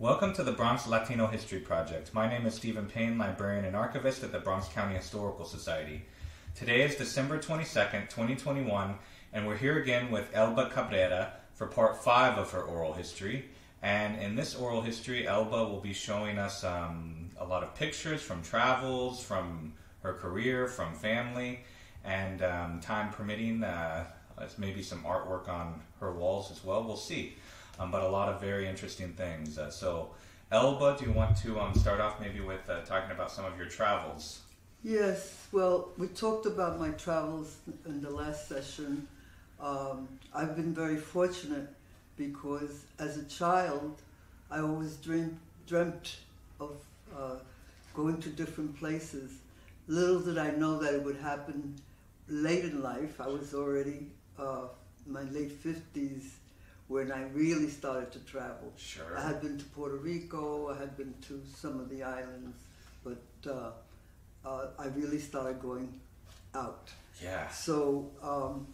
Welcome to the Bronx Latino History Project. My name is Steven Payne, librarian and archivist at the Bronx County Historical Society. Today is December 22nd, 2021, and we're here again with Elba Cabrera for part five of her oral history. And in this oral history, Elba will be showing us um, a lot of pictures from travels, from her career, from family, and um, time permitting, uh, maybe some artwork on her walls as well. We'll see um, but a lot of very interesting things. Uh, so, Elba, do you want to um, start off maybe with uh, talking about some of your travels? Yes, well, we talked about my travels in the last session. Um, I've been very fortunate because as a child, I always dreamed, dreamt of uh, going to different places. Little did I know that it would happen late in life. I was already uh, my late 50s when I really started to travel. Sure. I had been to Puerto Rico, I had been to some of the islands, but uh, uh, I really started going out. Yeah. So, um,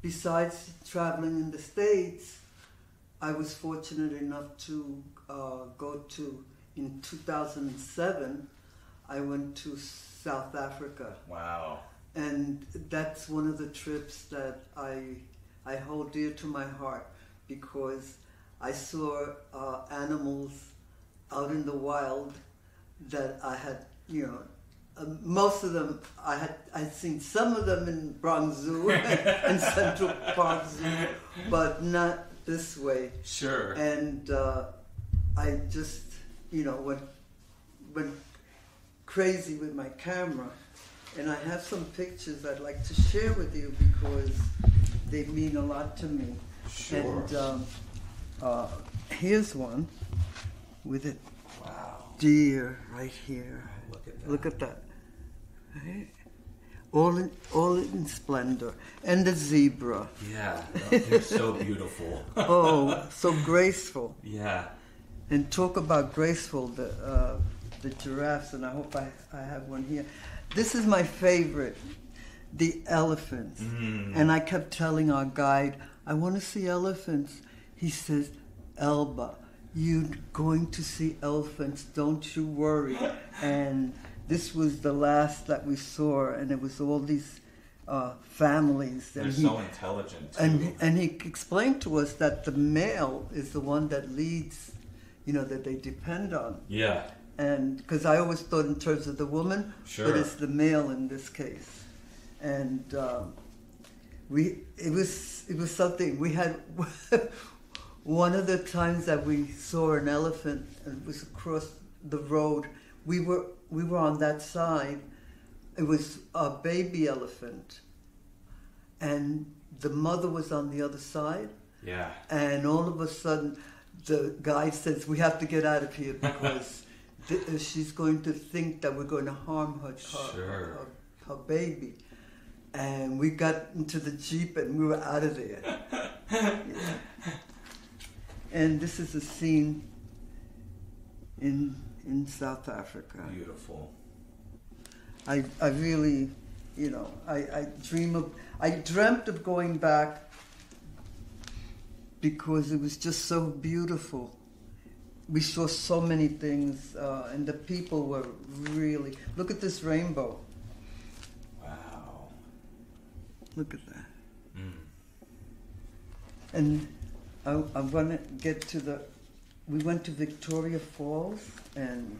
besides traveling in the States, I was fortunate enough to uh, go to, in 2007, I went to South Africa. Wow. And that's one of the trips that I, I hold dear to my heart because I saw uh, animals out in the wild that I had, you know, uh, most of them I had I'd seen some of them in Bronx Zoo and Central Park Zoo, but not this way. Sure. And uh, I just, you know, went went crazy with my camera, and I have some pictures I'd like to share with you because they mean a lot to me. Sure. And um, uh, here's one with a wow. deer right here. Look at that. Look at that. Right? All in, all in splendor. And the zebra. Yeah, they're so beautiful. Oh, so graceful. Yeah. And talk about graceful, the, uh, the giraffes, and I hope I, I have one here. This is my favorite, the elephants. Mm. And I kept telling our guide, I want to see elephants. He says, Elba, you're going to see elephants, don't you worry. And this was the last that we saw, and it was all these uh, families. They're he, so intelligent. Too. and, and he explained to us that the male is the one that leads, you know, that they depend on. yeah. And because I always thought in terms of the woman, Sure. but it's the male in this case. And um, we, it was, it was something we had. one of the times that we saw an elephant, and it was across the road. We were, we were on that side. It was a baby elephant, and the mother was on the other side. Yeah. And all of a sudden, the guy says, "We have to get out of here because th- she's going to think that we're going to harm her, her, Sure. her, her baby." And we got into the jeep and we were out of there. Yeah. And this is a scene in in South Africa. Beautiful. I, I really, you know, I, I dream of, I dreamt of going back because it was just so beautiful. We saw so many things, uh, and the people were really. Look at this rainbow. Wow. Look at that. Mm. And I, I'm going to get to the. We went to Victoria Falls, and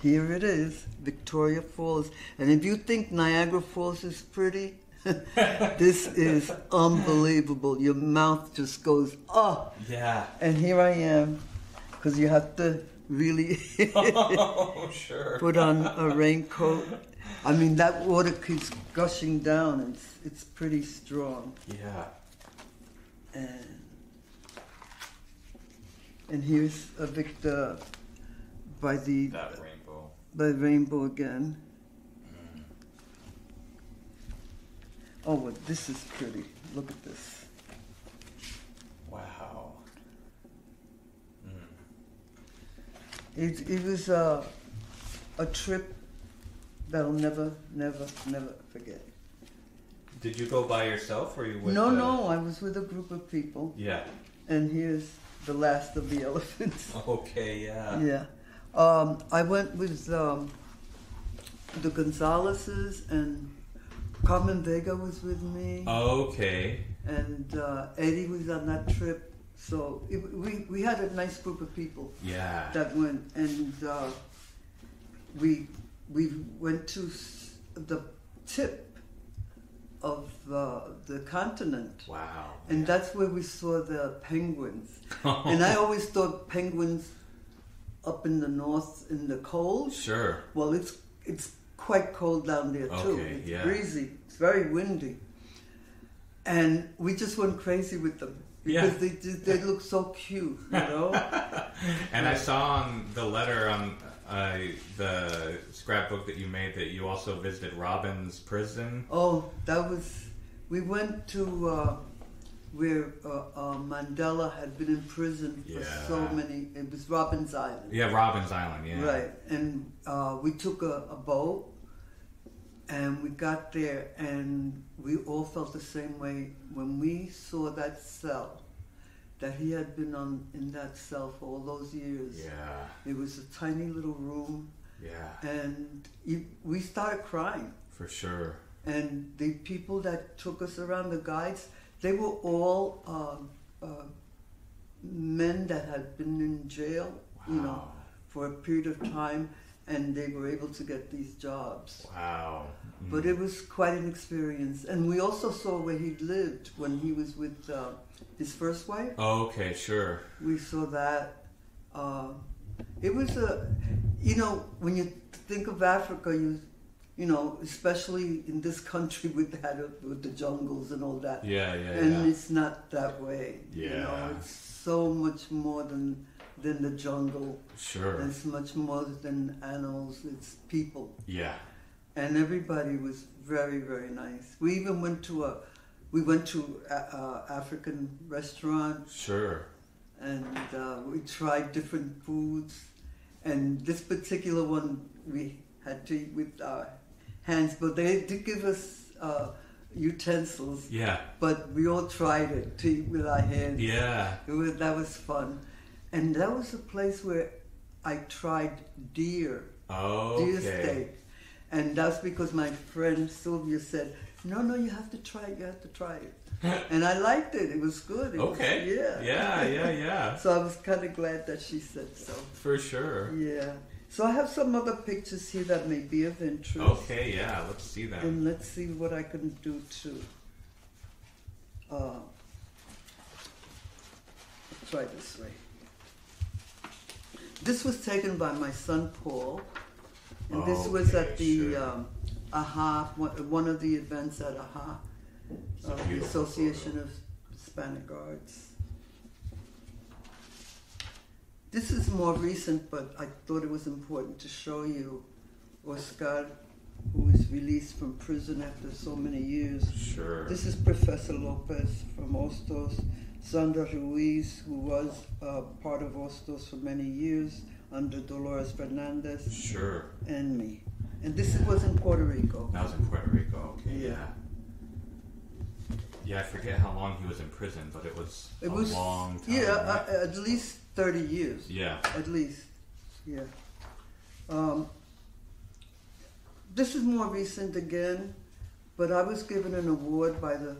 here it is, Victoria Falls. And if you think Niagara Falls is pretty, this is unbelievable. Your mouth just goes, oh. Yeah. And here I am, because you have to really oh, sure. put on a raincoat. I mean, that water keeps gushing down, and it's, it's pretty strong. Yeah. And, and here's a Victor by the That rainbow. by Rainbow again. Mm. Oh, well, this is pretty. Look at this. Wow. Mm. It, it was a, a trip that I'll never, never, never forget. Did you go by yourself or you with no, uh, no, I was with a group of people, Yeah. and here's the last of the elephants. Okay, yeah. Yeah. Um, I went with um, the Gonzaleses and Carmen Vega was with me, Okay. and uh, Eddie was on that trip. So it, we we had a nice group of people Yeah. that went, and uh, we we went to the tip of uh, the continent, Wow. and that's where we saw the penguins. and I always thought penguins up in the north in the cold. Sure. Well, it's it's quite cold down there too. Okay, it's yeah. breezy. It's very windy, and we just went crazy with them because Yeah. they they look so cute, you know. And I saw on the letter on uh, the scrapbook that you made that you also visited Robben's prison. oh, that was we went to uh, where uh, uh, Mandela had been in prison for Yeah. so many. It was Robben's Island. Yeah, Robben's Island. Yeah. Right, and uh, we took a, a boat, and we got there, and we all felt the same way when we saw that cell, that he had been on in that cell for all those years. Yeah. It was a tiny little room, Yeah. and we started crying. For sure. And the people that took us around, the guides, they were all um, uh, men that had been in jail, you know, for a period of time, and they were able to get these jobs. Wow. Mm. But it was quite an experience, and we also saw where he lived when he was with uh, his first wife. Oh, okay, sure. We saw that. Uh, it was a, you know, when you think of Africa, you, you know, especially in this country with that with the jungles and all that, Yeah, yeah, and yeah. it's not that way. Yeah. You know, it's so much more than than the jungle. Sure. It's much more than animals. It's people, Yeah. and everybody was very very nice. We even went to a, we went to a, a African restaurant Sure. and uh, we tried different foods. And this particular one we had to eat with our hands, but they did give us uh, utensils. Yeah. But we all tried it to eat with our hands. Yeah. It was, that was fun. And that was a place where I tried deer, Okay. deer steak. And that's because my friend Sylvia said, no, no, you have to try it, you have to try it. and I liked it, it was good. It was- Okay. yeah. Yeah, yeah, yeah. So I was kind of glad that she said so. For sure. Yeah. So I have some other pictures here that may be of interest. Okay, yeah, let's see them. And let's see what I can do to. Uh, try this way. This was taken by my son Paul, and this was Okay, at the sure. um, AHA, one, one of the events at AHA, It's a uh, the beautiful Association photo. of Hispanic Arts. This is more recent, but I thought it was important to show you Oscar, who was released from prison after so many years. Sure. This is Professor Lopez from Hostos, Sandra Ruiz, who was uh, part of Hostos for many years under Dolores Fernandez, Sure. and me. And this was in Puerto Rico. That was in Puerto Rico. Okay, Yeah. yeah. Yeah, I forget how long he was in prison, but it was It a was long time. yeah, right? uh, at least thirty years. yeah. At least, yeah. Um, this is more recent again, but I was given an award by the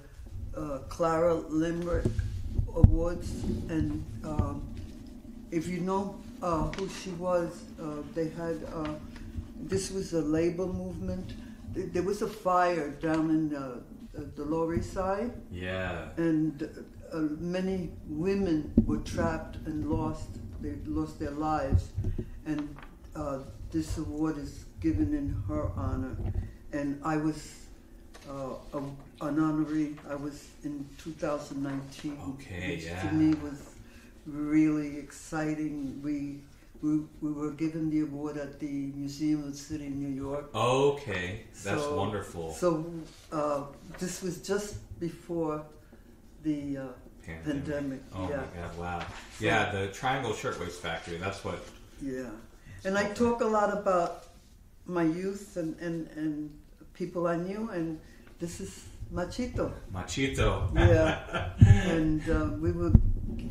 uh, Clara Lemlich Awards, and um, if you know uh, who she was, uh, they had uh, this was a labor movement. There was a fire down in uh, the Lower East Side Yeah. and uh, many women were trapped and lost they lost their lives and uh, this award is given in her honor and i was uh, a, an honoree i was in 2019 Okay, which yeah. to me was really exciting we we, we were given the award at the Museum of the City in New York. Okay. That's So- wonderful. So uh, this was just before the uh, pandemic. Oh yeah, my god, wow. Yeah, the Triangle Shirtwaist Factory, that's what yeah. And I talk a lot about my youth and, and, and people I knew, and this is Machito. Machito. Yeah. and uh, we were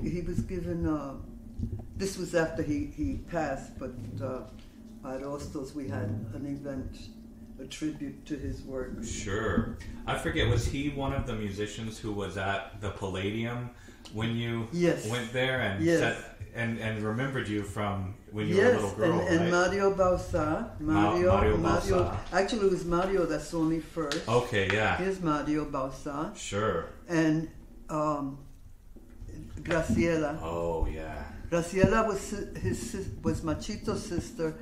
he was given. This was after he, he passed, but uh, at Hostos we had an event, a tribute to his work. Sure. I forget, was he one of the musicians who was at the Palladium when you Yes. went there and Yes. said, and, and remembered you from when you yes, were a little girl, and, and right? Mario Bauzá. Mario, Mario Bauzá. Actually, it was Mario that saw me first. okay, yeah. Here's Mario Bauzá. Sure. And um, Graciela. Oh, yeah. Graciela was his was Machito's sister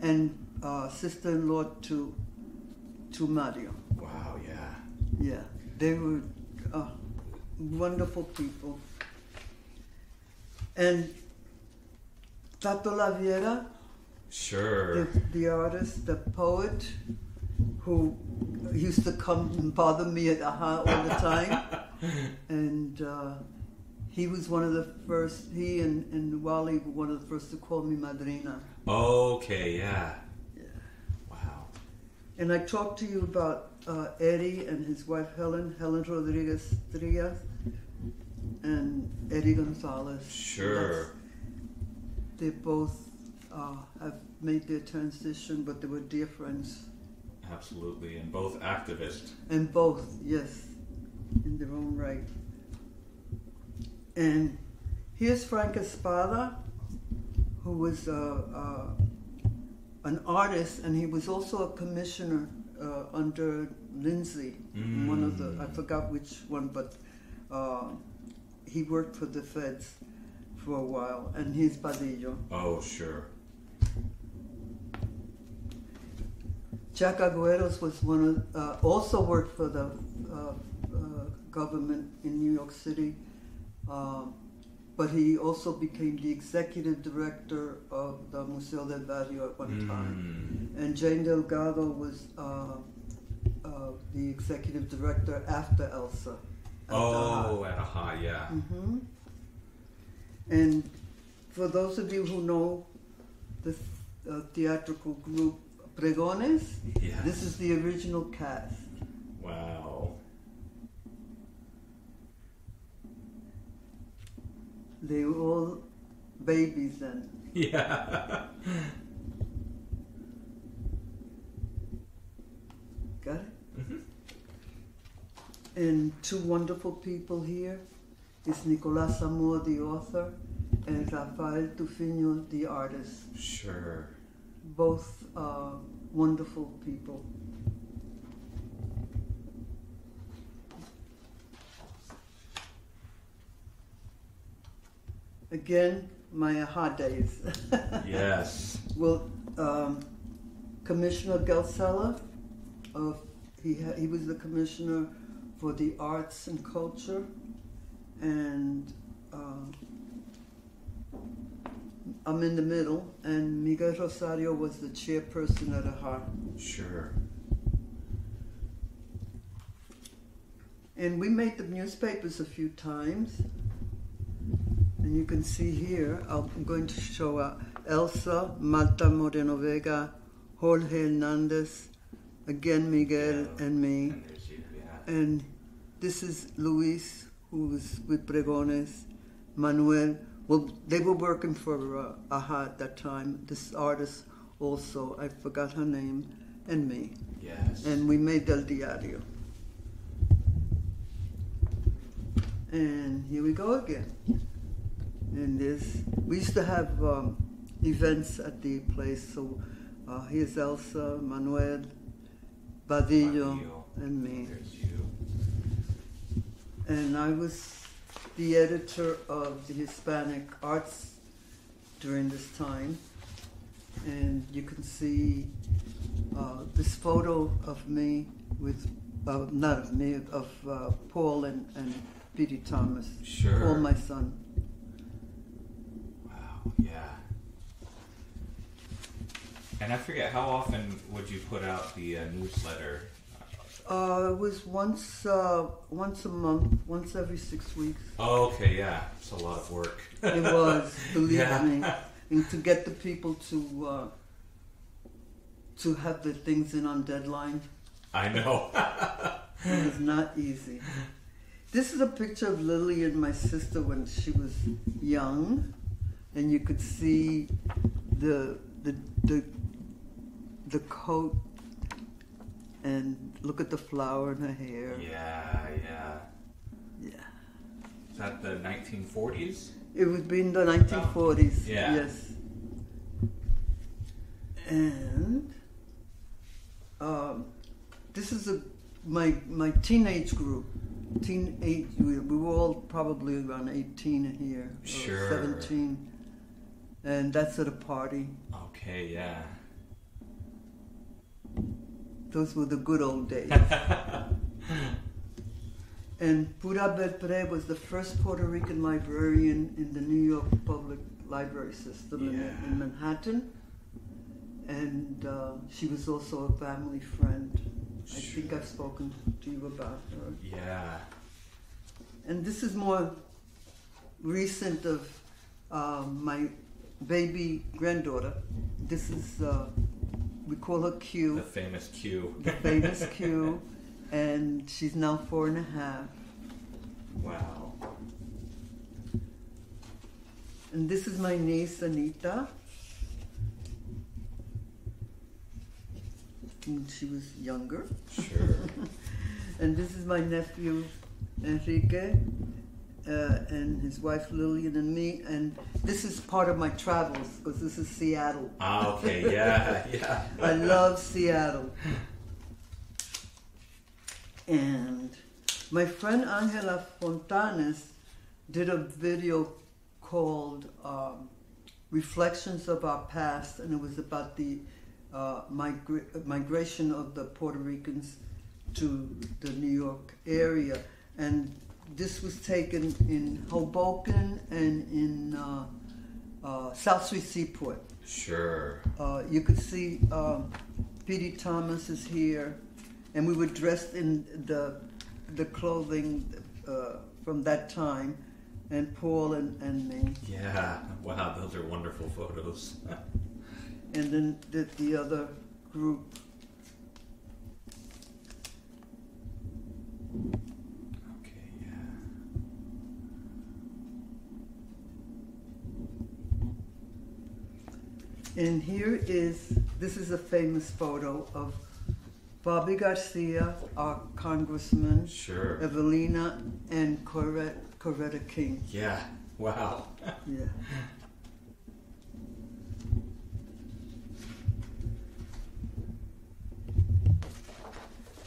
and uh, sister-in-law to to Mario. Wow, yeah. Yeah, they were uh, wonderful people. And Tato Laviera, Sure. the, the artist, the poet, who used to come and bother me at AHA all the time. and uh, he was one of the first, he and, and Wally were one of the first to call me Madrina. Okay, yeah. Yeah. Wow. And I talked to you about uh, Eddie and his wife Helen, Helen Rodriguez Trias, and Eddie Gonzalez. Sure. They both uh, have made their transition, but they were dear friends. Absolutely. And both activists. And both, yes, in their own right. And here's Frank Espada, who was uh, uh, an artist, and he was also a commissioner uh, under Lindsay. One of the, I forgot which one, but uh, he worked for the feds for a while, and he's Badillo. Oh, sure. Jack Agueros was one of, uh, also worked for the uh, uh, government in New York City, um, but he also became the executive director of the Museo del Barrio at one time. Mm. And Jane Delgado was uh, uh, the executive director after Elsa. at Oh, at AHA, yeah. hmm And for those of you who know the uh, theatrical group Pregones, Yeah. this is the original cast. Wow. They were all babies then. Yeah. Got it? Mhm. And two wonderful people here is Nicholasa Mohr, the author, and Rafael Tufino, the artist. Sure. Both uh, wonderful people. Again, my aha days. Yes. Well, um, Commissioner Geldzahler, of he ha- he was the commissioner for the arts and culture, and um, I'm in the middle, and Miguel Rosario was the chairperson at AHA. Sure. And we made the newspapers a few times. And you can see here, I'm going to show uh, Elsa, Marta Moreno Vega, Jorge Hernandez, again Miguel and me. And there's you, yeah. And this is Luis, who was with Pregones, Manuel. Well, they were working for uh, AHA at that time. This artist also, I forgot her name, and me. Yes. And we made El Diario. And here we go again. And this, we used to have um, events at the place. So uh, here's Elsa, Manuel, Badillo, Badillo. and me. And I was the editor of the Hispanic Arts during this time. And you can see uh, this photo of me with, uh, not of me, of uh, Paul and, and Piri Thomas. Sure. Paul, my son. Yeah. And I forget how often would you put out the uh, newsletter? Uh, it was once, uh, once a month, once every six weeks. Oh, okay. Yeah. It's a lot of work. It was, believe Yeah. me, and to get the people to uh, to have the things in on deadline. I know. It was not easy. This is a picture of Lily and my sister when she was young, and you could see the the the the coat and look at the flower in her hair. Yeah, yeah. Yeah. Is that the 1940s? It would be in the 1940s. Yeah. Yes. And um, this is a my my teenage group. Teenage, we, we were all probably around 18 here, Sure. 17, and that's at a party. Okay, yeah. Those were the good old days. and Pura Belpre was the first Puerto Rican librarian in the New York Public Library System in, Yeah. in Manhattan. And uh, she was also a family friend. I think I've spoken to you about her. Yeah. And this is more recent of um, my baby granddaughter. This is, uh, we call her Q The famous Q. the famous Q, and she's now four and a half. Wow. And this is my niece Anita. When she was younger. Sure. And this is my nephew Enrique, uh, and his wife Lillian, and me. And this is part of my travels because this is Seattle. ah, okay, yeah, yeah. I love Seattle. And my friend Angela Fontanes did a video called um, Reflections of Our Past, and it was about the uh, migra- migration of the Puerto Ricans to the New York area. And this was taken in Hoboken and in uh, uh, South Street Seaport. Sure. Uh, you could see um, Piri Thomas is here, and we were dressed in the the clothing uh, from that time, and Paul and, and me, Yeah. Wow, those are wonderful photos. and then the, the other group. And here is this is a famous photo of Bobby Garcia, our congressman, Sure. Evelina, and Coretta, Coretta King. Yeah. Wow. Yeah.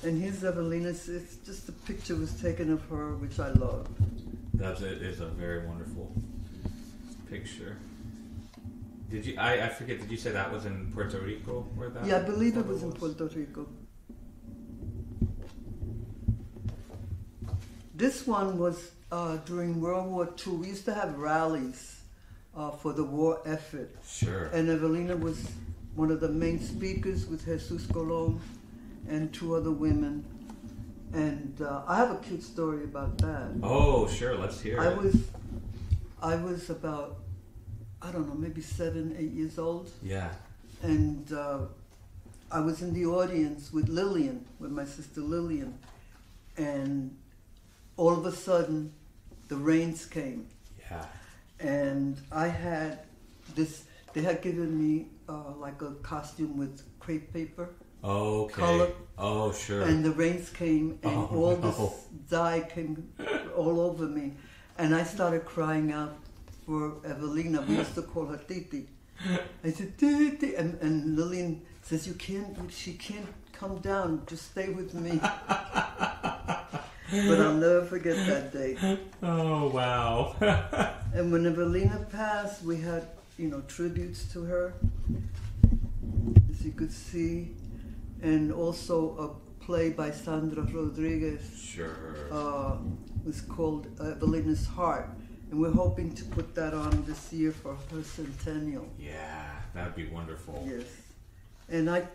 And here's Evelina's. It's just a picture was taken of her, which I love. That is a very wonderful picture. Did you? I, I forget. Did you say that was in Puerto Rico? Where that? yeah, I believe it photo was in Puerto Rico. This one was uh, during World War II. We used to have rallies uh, for the war effort, Sure. and Evelina was one of the main speakers with Jesus Colon and two other women. And uh, I have a cute story about that. Oh, sure. Let's hear I it. was, I was about, I don't know, maybe seven, eight years old, Yeah. and uh, I was in the audience with Lillian, with my sister Lillian, and all of a sudden, the rains came, Yeah. and I had this. They had given me uh, like a costume with crepe paper, Okay. Color. Oh, sure. and the rains came, and Oh, all no. this dye came all over me, and I started crying out for Evelina. We used to call her Titi. I said Titi, and, and Lillian says you can't. She can't come down. Just stay with me. but I'll never forget that day. oh, wow. And when Evelina passed, we had you know tributes to her, as you could see, and also a play by Sandra Rodriguez. sure. uh, was called Evelina's Heart, and we're hoping to put that on this year for her centennial. yeah, that'd be wonderful. Yes, and I,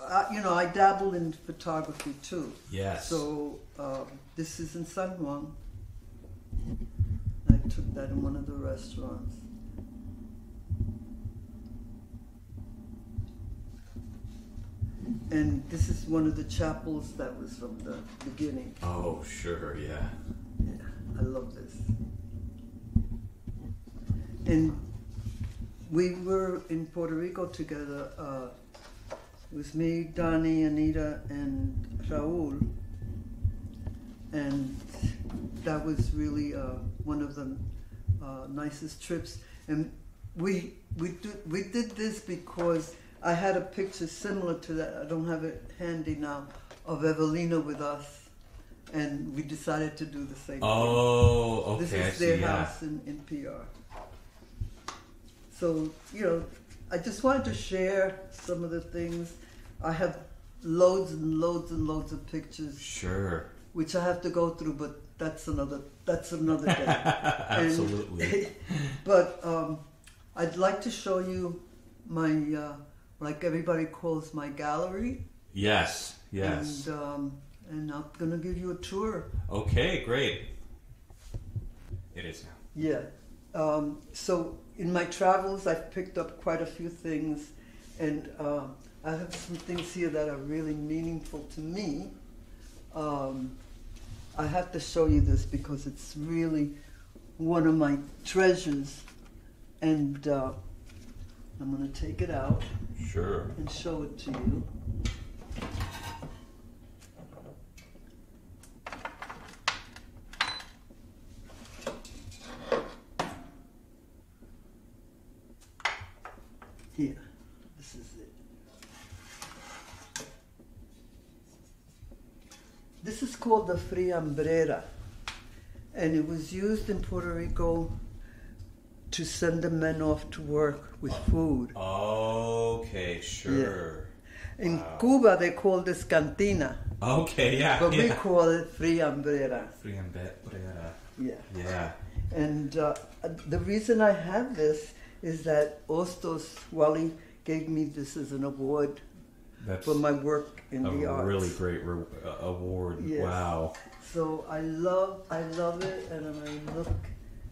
I you know, I dabble in photography too. Yes. So um, this is in San Juan. I took that in one of the restaurants. And this is one of the chapels that was from the beginning. Oh, sure. Yeah. Yeah. I love this. And we were in Puerto Rico together. Uh, it was me, Donnie, Anita, and Raul. And that was really uh, one of the uh, nicest trips. And we we did, we did this because I had a picture similar to that. I don't have it handy now of Evelina with us, and we decided to do the same. Oh, thing. okay. This is their house in, in PR. So you know, I just wanted to share some of the things. I have loads and loads and loads of pictures Sure. which I have to go through, but that's another that's another day. And- Absolutely. but um, I'd like to show you my uh, like everybody calls my gallery, Yes. Yes. and um, and I'm gonna give you a tour. Okay. Great. It is now. Yeah. Um, so in my travels, I've picked up quite a few things, and um I have some things here that are really meaningful to me. Um, I have to show you this because it's really one of my treasures, and uh, I'm going to take it out Sure. and show it to you. Here, this is it. This the friambrera, and it was used in Puerto Rico to send the men off to work with food. Okay. Sure. In Wow. Cuba, they call this cantina, Okay. Yeah. but we call it free umbrella. friambrera. Friambrera. Yeah. Yeah. And uh, the reason I have this is that Hostos Wally gave me this as an award That's for my work in the arts. A really great re- uh, award. Yes. Wow. So I love, I love it, and when I look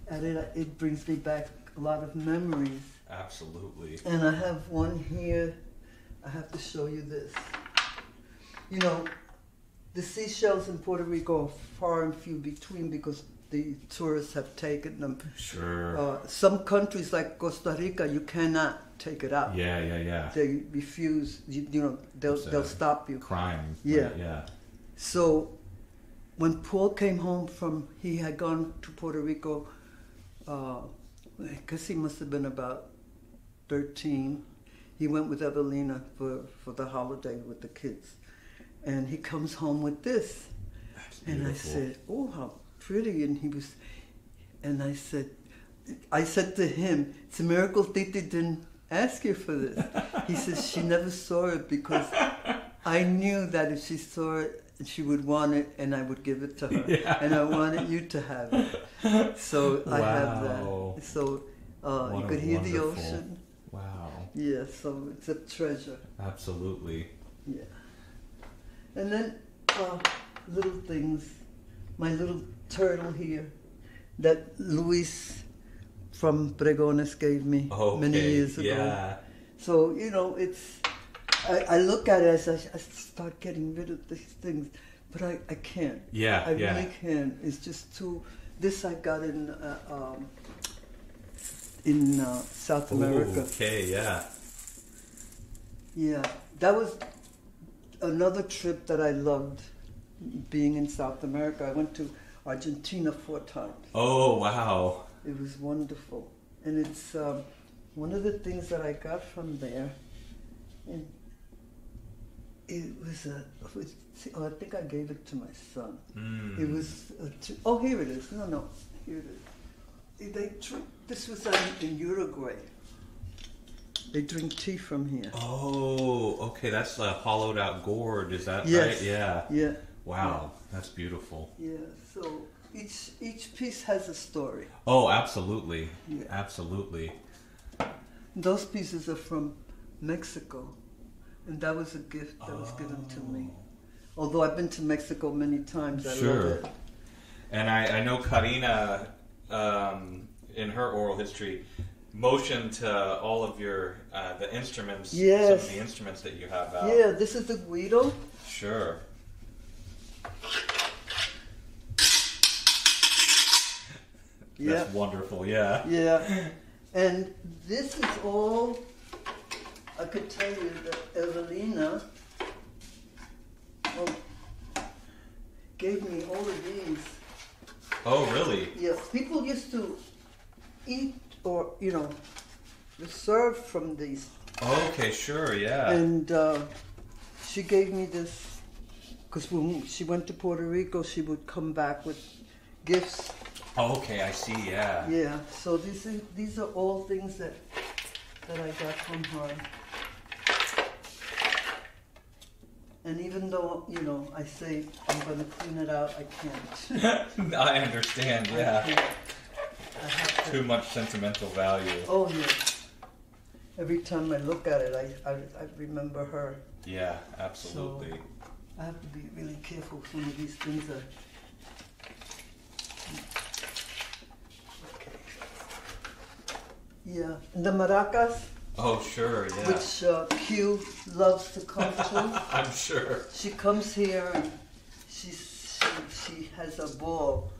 at it, it brings me back a lot of memories. Absolutely. And I have one here. I have to show you this. You know, the seashells in Puerto Rico are far and few between because the tourists have taken them. Sure. Uh, some countries like Costa Rica, you cannot take it out. yeah. Yeah. Yeah. They refuse. You, you know, they'll It's, they'll stop you. Crime. Yeah. Right, Yeah. So when Paul came home from, he had gone to Puerto Rico, uh, I guess he must have been about 13. He went with Evelina for, for the holiday with the kids. And he comes home with this. That's And I said, Oh, how pretty. And he was, and I said, I said to him, It's a miracle Titi didn't ask you for this. He says, She never saw it because I knew that if she saw it, she would want it and I would give it to her. Yeah. And I wanted you to have it. So I have that. So uh, you could hear the ocean. Wow. Yeah, so it's a treasure. Absolutely. Yeah. And then uh, little things. My little turtle here that Luis from Pregones gave me Okay. many years ago. Yeah. So, you know, it's. I, I look at it as I, I start getting rid of these things, but I, I can't. Yeah. I yeah. really can't. It's just too. This I got in uh, um, in uh, South America. Ooh, okay. Yeah. Yeah, that was another trip that I loved. Being in South America, I went to Argentina four times. Oh wow. It was wonderful, and it's um, one of the things that I got from there. And it was a. it was- Oh, I think I gave it to my son. Mm. It was. A t- oh, here it is. No, no, here it is. They drink. This was in Uruguay. They drink tea from here. Oh, okay. That's a hollowed out gourd. Is that Yes. right? Yeah. Yeah. Wow. That's beautiful. Yeah, so each each piece has a story. Oh, absolutely. Yeah. Absolutely. Those pieces are from Mexico, and that was a gift that was given to me. Although I've been to Mexico many times, I Sure. love it. And I, I know Karina, um, in her oral history, motioned to all of your uh, the instruments. Some Yes. of the instruments that you have out. Yeah, this is the güiro. Sure. Yeah. That's wonderful. Yeah. Yeah. And this is all, I could tell you that Evelina oh, gave me all of these. Oh, really? Yeah, people used to eat or, you know, serve from these. Okay, sure. Yeah. And uh, she gave me this because when she went to Puerto Rico, she would come back with gifts. Oh, okay, I see. Yeah. Yeah, so these are, these are all things that that I got from her. And even though you know I say I'm going to clean it out, I can't. I understand. Yeah. I to. Too much sentimental value. Oh yeah. Every time I look at it, I I, I remember her. Yeah, absolutely. So I have to be really careful with some of these things. Are... Yeah, the maracas, Oh, sure. Yeah. which uh, Q loves to come to. I'm sure. she comes here and she's, she, she has a ball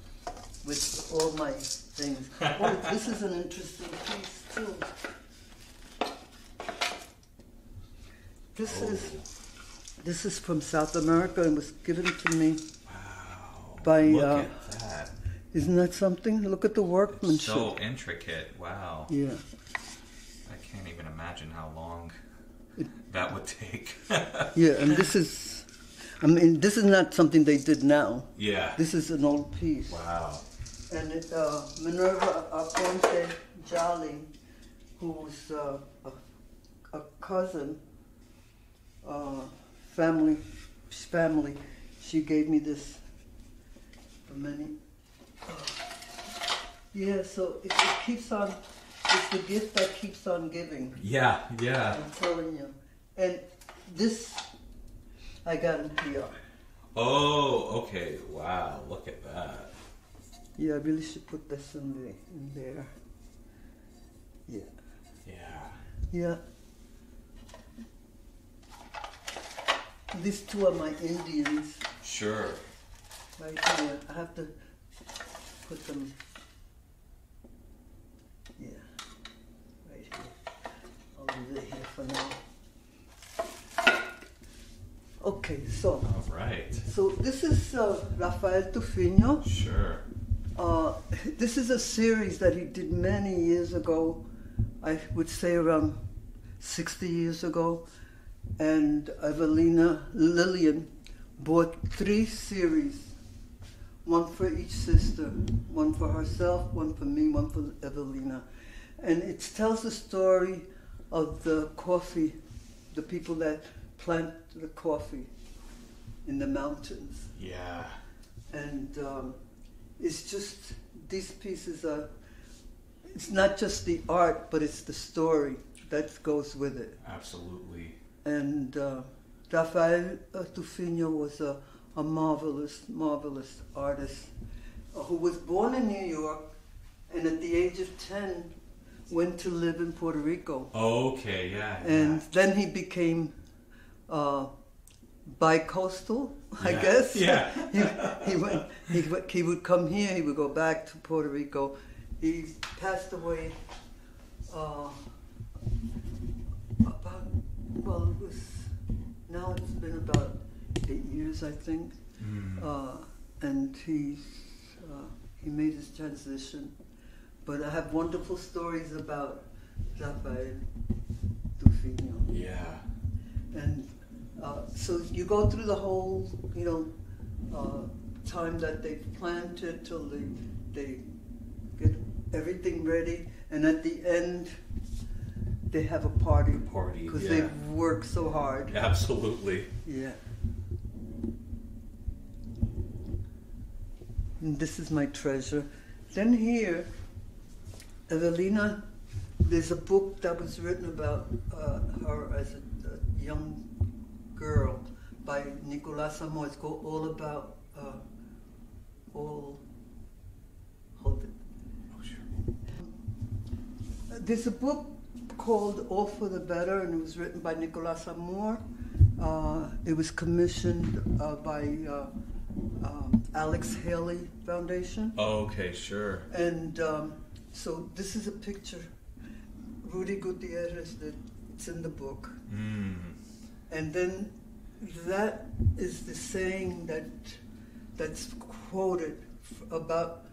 with all my things. Oh, this is an interesting piece too. This Oh. is this is from South America and was given to me. Wow. By, Look uh, at that. Isn't that something? Look at the workmanship. So intricate. Wow. yeah. I can't even imagine how long that would take. Yeah, and this is, I mean, this is not something they did now. yeah. This is an old piece. Wow. And it, uh, Minerva Aponte Jolly, who was uh, a, a cousin, uh, family, family, she gave me this for many. Yeah, so it, it keeps on, it's the gift that keeps on giving. Yeah. Yeah. I'm telling you. And this I got in PR. Oh, okay. Wow. Look at that. Yeah, I really should put this in the in there. Yeah. Yeah. Yeah. These two are my Indians Sure. right here. I have to put them Yeah. Right here. I'll leave it here for now. Okay, so All right. so this is uh, Rafael Tufino. Sure. Uh, this is a series that he did many years ago. I would say around 60 years ago. And Evelina Lillian bought three series one for each sister, one for herself, one for me, one for Evelina. And it tells the story of the coffee, the people that plant the coffee in the mountains Yeah. and um, it's just these pieces are it's not just the art but it's the story that goes with it Absolutely. and uh, rafael tufino was a, a marvelous marvelous artist uh, who was born in new york and at the age of 10 went to live in puerto rico Okay. Yeah. and then he became uh, bi-coastal, I guess. Yeah. he, he, went, he, he would come here, he would go back to Puerto Rico. He passed away uh, about, well, it was, now it's been about years, I think. Mm. Uh, and he's, uh, he made his transition. But I have wonderful stories about Rafael Tufino. yeah. And uh, so you go through the whole, you know, uh, time that they planted till they they get everything ready, and at the end they have a party Party. because yeah. they've worked so hard. Absolutely. Yeah. And this is my treasure. Then here, Evelina, there's a book that was written about uh, her as a, a young girl by Nicholasa Mohr. It's called All About, uh, All, hold it. Oh, sure. There's a book called All for the Better, and it was written by Nicholasa Mohr. Uh, it was commissioned uh, by uh, um, Alex Haley Foundation. Okay, sure. And um, so this is a picture, Rudy Gutierrez, that it's in the book. Mm. And then that is the saying that that's quoted about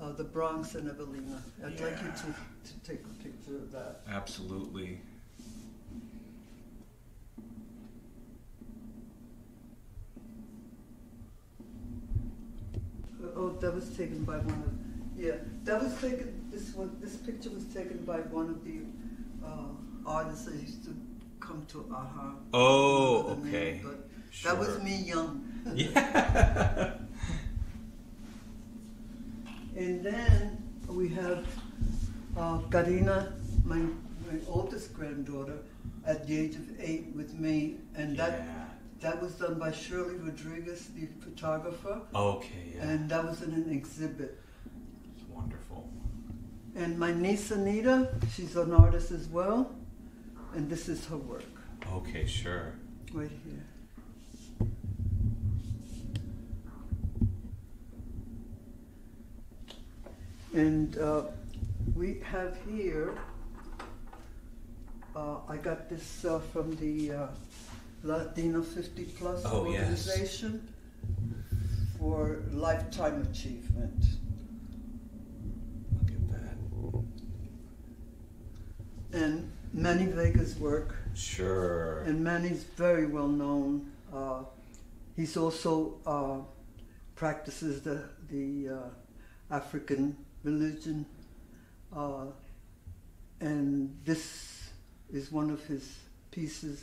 uh, the Bronx and Evelina. I'd like you to, to take a picture of that. Absolutely. Oh, that was taken by one of, yeah, that was taken, this one, this picture was taken by one of the uh, artists that used to come to AHA. Oh, Another name, okay. But that was me young. Yeah. And then we have uh, Karina, my, my oldest granddaughter, at the age of eight with me, and yeah. that was done by Shirley Rodriguez, the photographer, Okay, yeah. and that was in an exhibit. It's wonderful. And my niece Anita, she's an artist as well, and this is her work Okay, sure. right here. And uh, we have here, uh, I got this uh, from the uh, Latino 50 Plus Oh, yes. organization for lifetime achievement. Look at that. And Manny Vega's work, Sure. and Manny's very well known. Uh, he's also uh, practices the the uh, African religion, uh, and this is one of his pieces,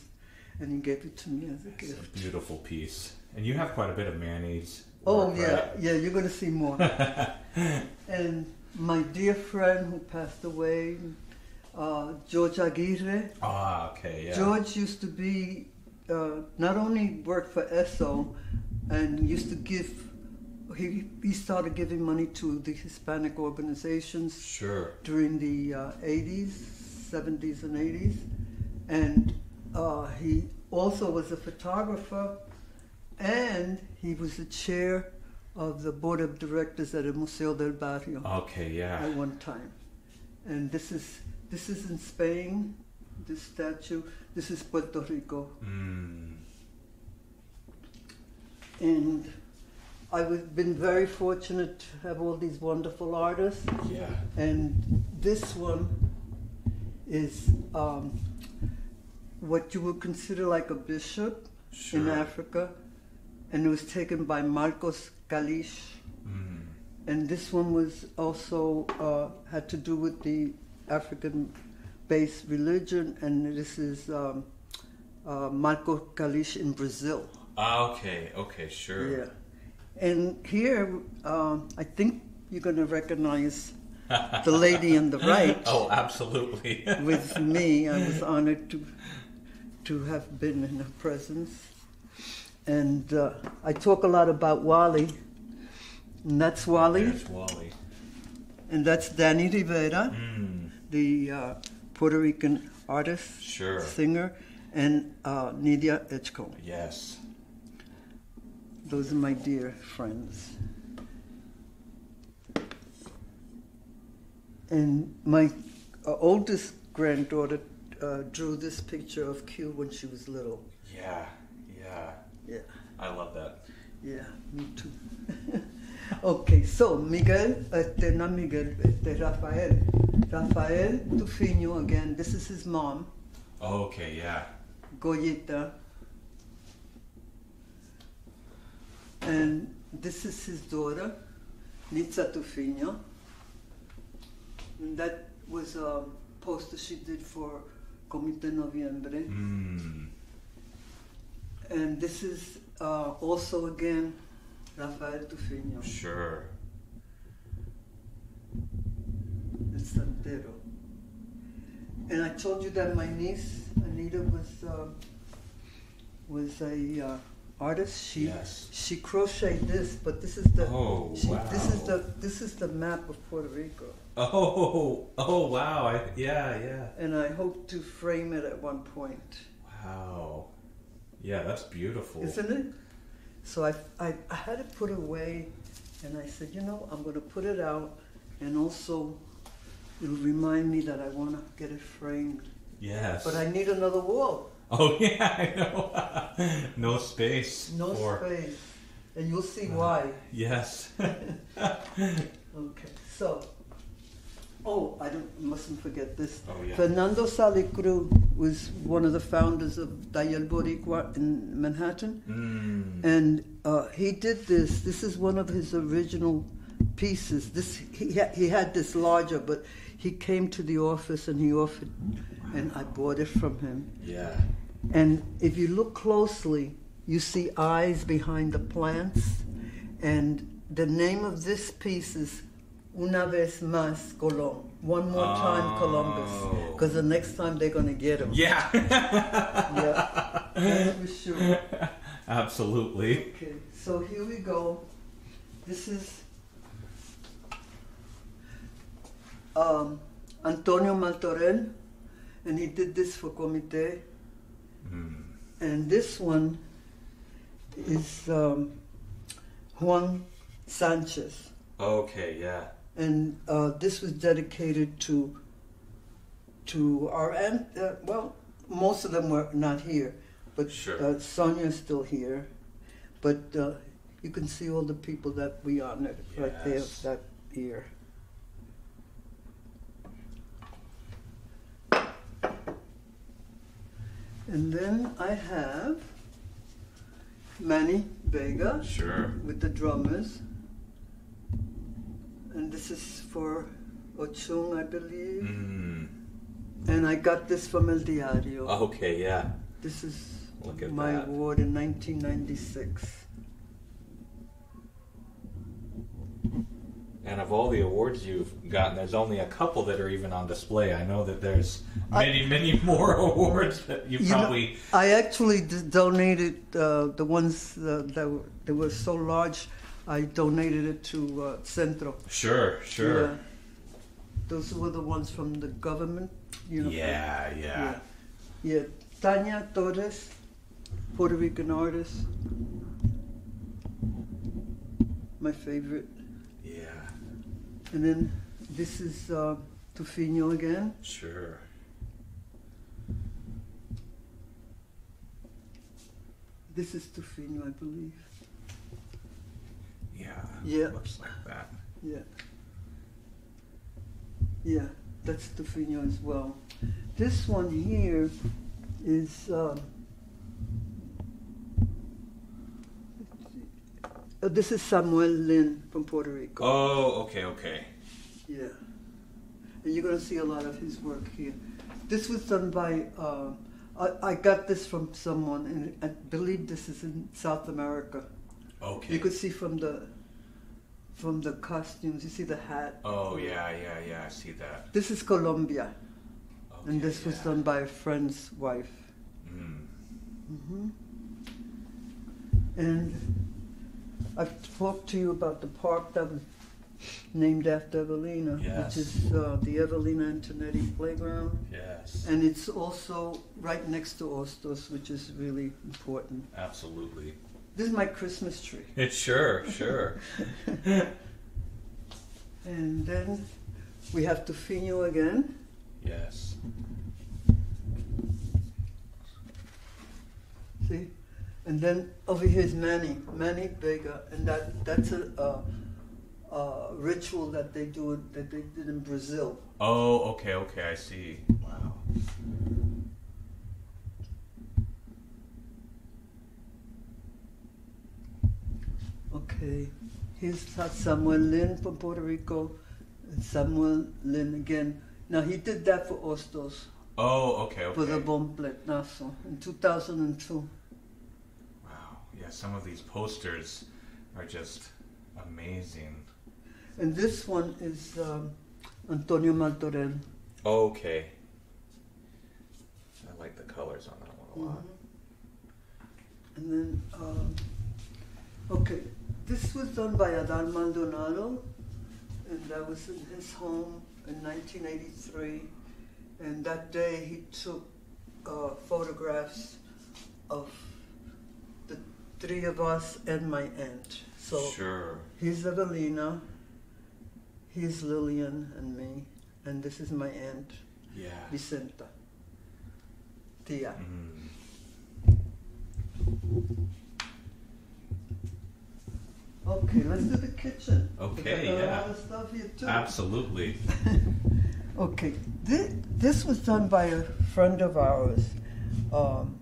and he gave it to me as a It's a beautiful piece. And you have quite a bit of Manny's. Oh yeah, right? yeah, you're going to see more. and my dear friend who passed away, uh, George Aguirre. Ah, okay, yeah. George used to be uh, not only worked for ESO and used to give. He, he started giving money to the Hispanic organizations Sure. during the uh, 80s, 70s, and 80s. And uh, he also was a photographer and he was the chair of the board of directors at the Museo del Barrio Okay, yeah. at one time. And this is this is in Spain, this statue. This is Puerto Rico. Mm. And I've been very fortunate to have all these wonderful artists. Yeah. And this one is um, what you would consider like a bishop Sure. in Africa. And it was taken by Marcos Kalish. Mm. And this one was also uh, had to do with the African-based religion, and this is um, uh, Marco Kalish in Brazil. Ah, okay, okay, sure. Yeah, and here um, I think you're going to recognize the lady on the right oh, absolutely. with me. I was honored to to have been in her presence, and uh, I talk a lot about Wally, and that's Wally. There's Wally. And that's Danny Rivera, Mm. the uh, Puerto Rican artist, Sure. singer, and uh, Nidia Edgecombe. Yes. Those are my dear friends. And my uh, oldest granddaughter uh, drew this picture of Q when she was little. Yeah, yeah. Yeah, I love that. yeah, me too. okay, so Miguel, este, not Miguel, este, Rafael. Rafael Tufino again, this is his mom. Okay, yeah. Goyita. And this is his daughter, Nitza Tufino. And that was a poster she did for Comité Noviembre. Mm. And this is uh, also again Rafael Tufino, Sure. El Santero. And I told you that my niece Anita was uh, was a uh, artist. She Yes. she crocheted this, but this is the Oh, she, this is the this is the map of Puerto Rico, Oh, oh, wow. I, yeah, yeah. and I hope to frame it at one point. Wow. Yeah, that's beautiful. isn't it? So I, I, I had it put away And I said, you know, I'm going to put it out, and also it'll remind me that I want to get it framed. Yes. But I need another wall. Oh yeah, I know. no space. No space. And you'll see uh, why. Yes. Okay, so, oh, I don't, mustn't forget this. Oh, yeah. Fernando Salicrup was one of the founders of Taller Boricua in Manhattan. mm. And uh, he did this. This is one of his original pieces. This he, ha- he had this larger, but he came to the office and he offered, and I bought it from him. Yeah. And if you look closely, you see eyes behind the plants. And the name of this piece is Una vez más Colón. One more time Columbus. Oh. Because the next time they're going to get him. Yeah. Yeah, that's for sure. Absolutely. Okay, so here we go. This is um, Antonio Martorell, and he did this for Comité. Mm. And this one is um, Juan Sanchez. Okay. Yeah. And uh, this was dedicated to to our aunt. Uh, well, most of them were not here, but Sure. uh, Sonia's still here. But uh, you can see all the people that we honored right there that year. And then I have Manny Vega Sure. with the drummers. And this is for Ochún, I believe. Mm. And I got this from El Diario. Okay. Yeah. This is Look at my that. award in 1996. And of all the awards you've gotten, there's only a couple that are even on display. I know that there's many, many more awards that you You know, probably. I actually d- donated uh, the ones uh, that were, that were so large. I donated it to uh, Centro. Sure. Sure. Yeah. Those were the ones from the government. Uniform. Yeah. Yeah. Yeah. Yeah. Tanya Torres, Puerto Rican artist. My favorite. Yeah. And then this is uh, Tufino again. Sure. This is Tufino, I believe. Yeah. Yeah. Looks like that. Yeah. Yeah, that's Tufino as well. This one here is. Um, uh, this is Samuel Lind from Puerto Rico. Oh. Okay. Okay. Yeah. And you're going to see a lot of his work here. This was done by, uh, I, I got this from someone, and I believe this is in South America. Okay. You could see from the from the costumes, you see the hat. Oh yeah, yeah, yeah. I see that. This is Colombia, and Okay, this was done by a friend's wife. Mm. hmm And I've talked to you about the park that was named after Evelina, Yes. which is uh, the Evelina Antonetty Playground. Yes. And it's also right next to Hostos, which is really important. Absolutely. This is my Christmas tree. It's sure, sure. And then we have to Tufino again. yes. See? And then over here is Manny, Manny Vega, and that that's a, a, a ritual that they do that they did in Brazil. Oh, okay, okay. I see. Wow. Okay, here's Sa- Samuel Lind from Puerto Rico, and Samuel Lind again. Now he did that for Hostos Oh, okay, for the okay. Bompletazo in 2002. Wow. Yeah, some of these posters are just amazing. And this one is um, Antonio Martorell. Okay. I like the colors on that one a lot. And then, um, okay, this was done by Adal Maldonado, and that was in his home in 1983. And that day he took uh, photographs of the three of us and my aunt. So sure. he's Evelina, he's Lillian and me, and this is my aunt, Yeah. Vicenta. Tia. Mm. Okay, let's do the kitchen. Okay, got yeah. A lot of stuff here too. Absolutely. Okay, this, this was done by a friend of ours, um,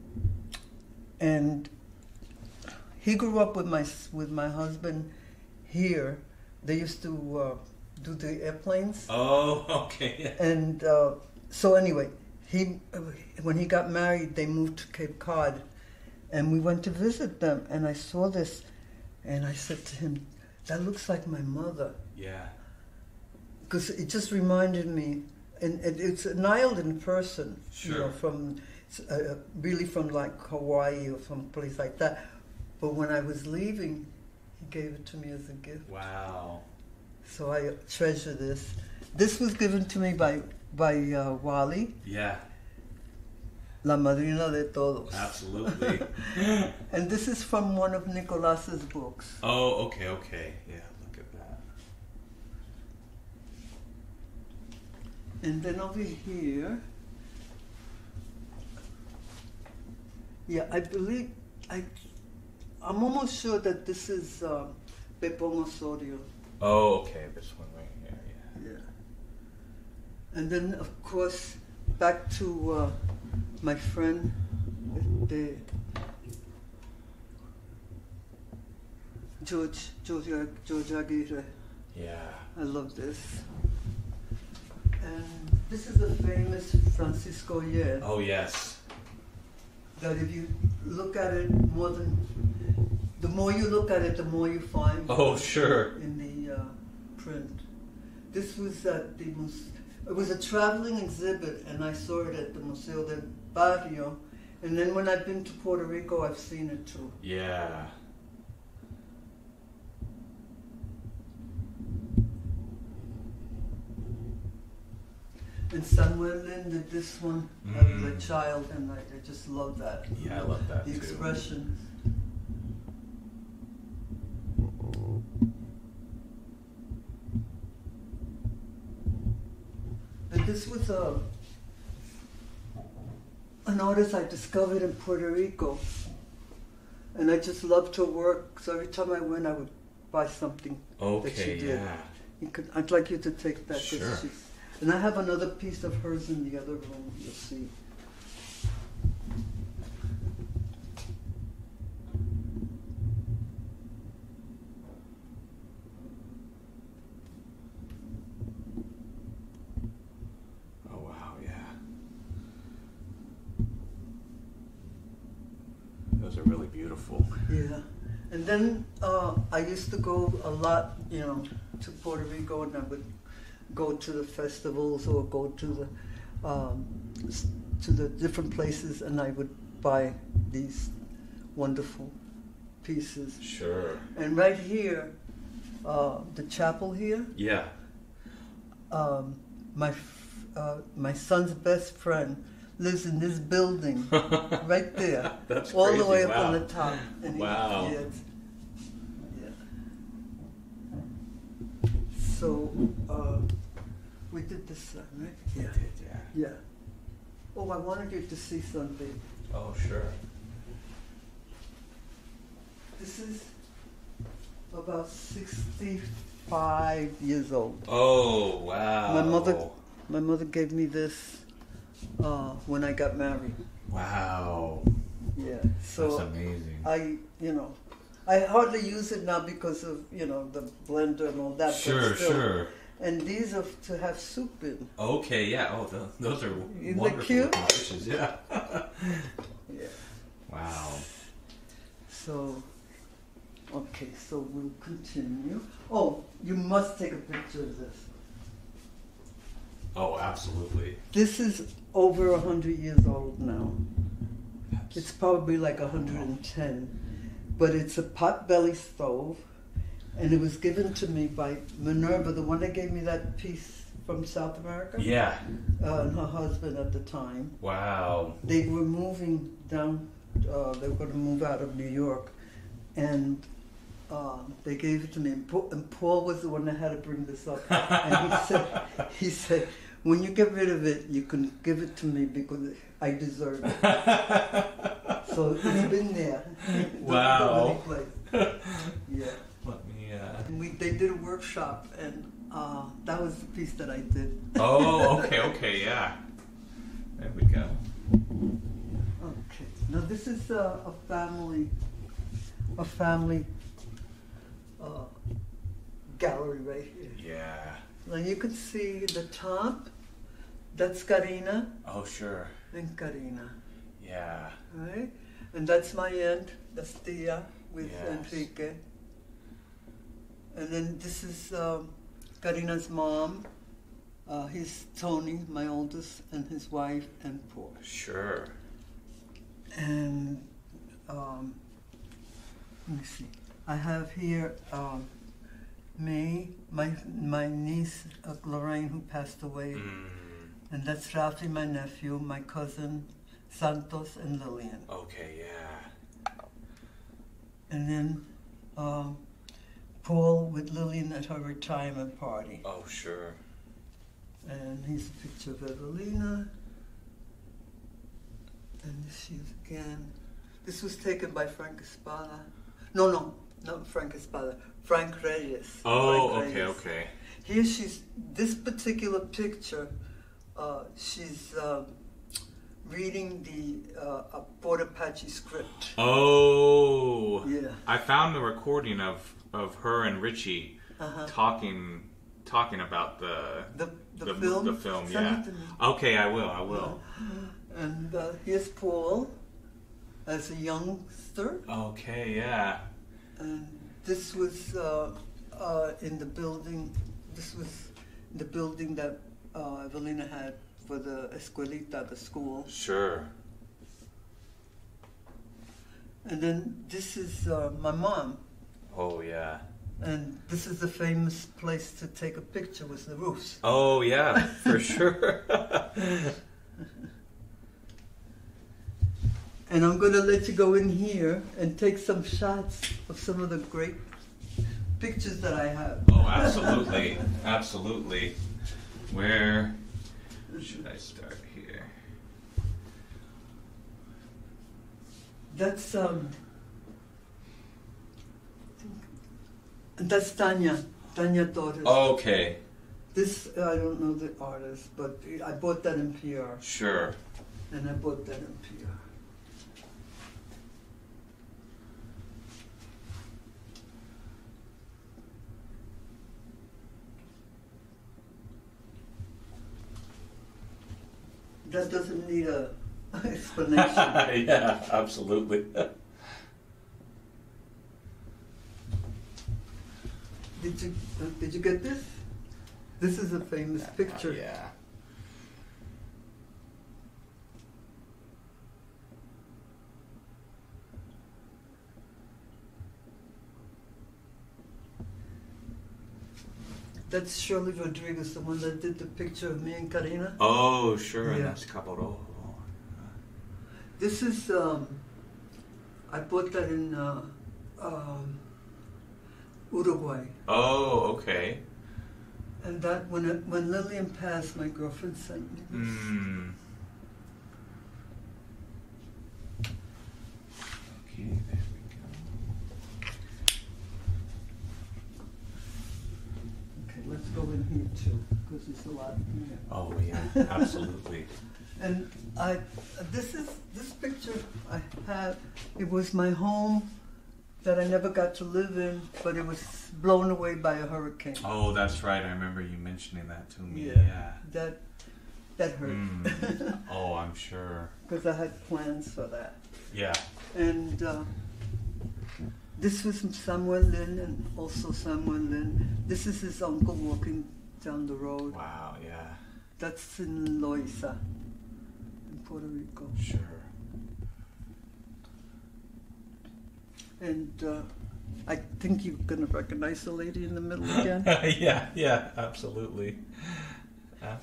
and he grew up with my with my husband here. They used to uh, do the airplanes, Oh, okay. And uh, so anyway, he when he got married, they moved to Cape Cod, and we went to visit them. And I saw this, and I said to him, "That looks like my mother." Yeah. because it just reminded me, and, and it's an island person, you know, from uh, really from like Hawaii or some place like that. But when I was leaving, he gave it to me as a gift, Wow. so I treasure this. This was given to me by by uh, Wally, Yeah. La madrina de todos, Absolutely. and this is from one of Nicholasa's books. oh, okay, okay. Yeah, look at that. And then over here, yeah, I believe I, I'm almost sure that this is um, Pepón Osorio. Oh, okay. This one right here. Yeah. Yeah. And then, of course, back to uh, my friend, the George George George Aguirre. Yeah. I love this. And this is a famous Francisco Oller. Oh, yes. that if you look at it more than the more you look at it, the more you find Oh, sure. in the uh, print. This was at the mus- it was a traveling exhibit, and I saw it at the Museo del Barrio. And then when I've been to Puerto Rico, I've seen it too. Yeah. And Samuel Lind did this one as a Mm. child, and I, I just love that. Yeah, I love that the too. expressions. And this was a an artist I discovered in Puerto Rico, and I just loved her work. So every time I went, I would buy something. Okay, she did. yeah. You could, I'd like you to take that. Sure. she's- and I have another piece of hers in the other room. You'll see. Oh, wow, yeah. Those are really beautiful. Yeah, and then uh, I used to go a lot, you know, to Puerto Rico, and I would go to the festivals or go to the um, to the different places, and I would buy these wonderful pieces. Sure. And right here, uh, the chapel here, Yeah. um, my f- uh, my son's best friend lives in this building right there, That's all the crazy. way up wow. on the top. And he- Wow. yeah, yeah. So uh, we did this side, right? Yeah. did, yeah. Yeah. Oh, I wanted you to see something. Oh, sure. This is about sixty-five years old. Oh, wow. My mother, my mother gave me this uh, when I got married. Wow. Yeah. So That's amazing. I, you know, I hardly use it now because of you know the blender and all that. Sure, sure. And these are to have soup in. Okay, yeah. Oh, th- those are Isn't wonderful cute? dishes. Yeah. Yeah. wow. So, okay, so we'll continue. Oh, you must take a picture of this. Oh, absolutely. This is over a hundred years old now. That's- It's probably like 110, but it's a potbelly stove, and it was given to me by Minerva, the one that gave me that piece from South America, yeah. uh, and her husband at the time. Wow. They were moving down. Uh, they were going to move out of New York, and um, they gave it to me. And Paul, and Paul was the one that had to bring this up. And he said, he said, when you get rid of it, you can give it to me because I deserve it. so it's been there. Wow. Yeah. Let me. Uh... We they did a workshop, and uh, that was the piece that I did. Oh, okay, okay, yeah. There we go. Okay. Now this is a, a family, a family uh, gallery right here. Yeah. Now you can see the top. That's Karina Oh, sure. and Karina, Yeah. right? And that's my aunt. That's Tia with Yes. Enrique. And then this is um, Karina's mom. Uh, he's Tony, my oldest, and his wife and Paul. Sure. And um, let me see. I have here um, May, my my niece uh, Lorraine, who passed away, Mm. and that's Rafi, my nephew, my cousin Santos, and Lillian. Okay, yeah. And then um, Paul with Lillian at her retirement party. Oh, sure. And here's a picture of Evelina. And this she is again. This was taken by Frank Espada. No, no, not Frank Espada. Frank Reyes. Oh, Frank okay, Reyes. okay. Here she's, this particular picture, uh, she's um, reading the uh, a Fort Apache script. Oh. Yeah. I found the recording of of her and Richie Uh-huh. talking talking about the The, the, the, film? the film. Send yeah. it to me. Okay, I will. I will. And uh, here's Paul as a youngster. Okay, yeah. And this was uh, uh, in the building. This was the building that uh, Evelina had for the escuelita, the school. Sure. And then this is uh, my mom. Oh yeah. And this is the famous place to take a picture with the roofs. Oh yeah, for sure. And I'm going to let you go in here and take some shots of some of the great pictures that I have. oh, absolutely, absolutely. Where should I start here? That's um. That's Tanya, Tanya Torres. Okay, This I don't know the artist, but I bought that in PR, sure. and I bought that in PR. That doesn't need a explanation. yeah, absolutely. Did you uh, did you get this? This is a famous picture. Yeah. That's Shirley Rodriguez, the one that did the picture of me and Karina. Oh, sure. And Yeah. that's Cabarro. This is um, I bought that in uh, um, Uruguay, Oh, okay. and that when it, when Lillian passed, my girlfriend sent me this. Hmm. Okay, there we go. Okay, let's go in here too, because there's a lot. Oh yeah, absolutely. And I, this is this picture I have. It was my home that I never got to live in, but it was blown away by a hurricane. Oh, that's right. I remember you mentioning that to me. Yeah. Yeah. That that hurt Mm. Oh, I'm sure. because I had plans for that. Yeah. And uh, this was Samuel Lind, and also Samuel Lind. This is his uncle walking down the road. Wow. Yeah. That's in Loiza, in Puerto Rico. Sure. And uh, I think you're going to recognize the lady in the middle again. yeah. Yeah. Absolutely.